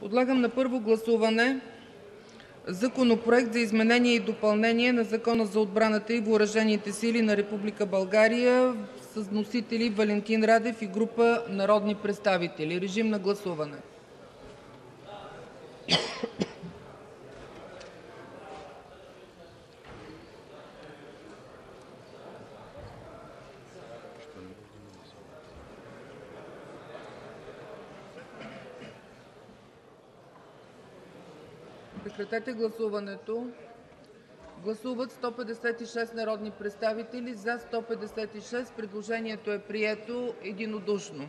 Подлагам на първо гласуване Законопроект за изменение и допълнение на Закона за отбраната и въоръжените сили на Република България с вносители Валентин Радев и група народни представители. Гласували Прекратете гласуването. Гласували 156 народни представители: за 156. Предложението е прието единодушно.